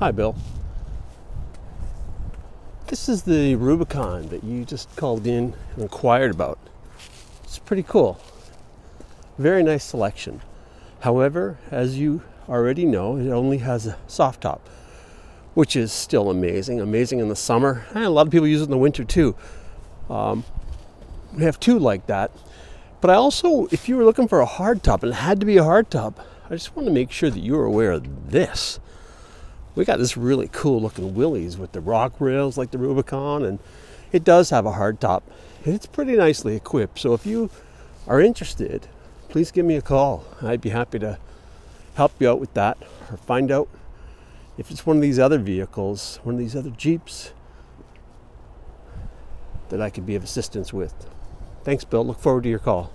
Hi, Bill. This is the Rubicon that you just called in and inquired about. It's pretty cool. Very nice selection. However, as you already know, it only has a soft top, which is still amazing. Amazing in the summer. And a lot of people use it in the winter too. Um, we have two like that. But I also, if you were looking for a hard top and it had to be a hard top, I just want to make sure that you are aware of this. We got this really cool looking Willys with the rock rails like the Rubicon, and it does have a hard top. It's pretty nicely equipped. So if you are interested, please give me a call. I'd be happy to help you out with that or find out if it's one of these other vehicles, one of these other Jeeps that I could be of assistance with. Thanks, Bill. Look forward to your call.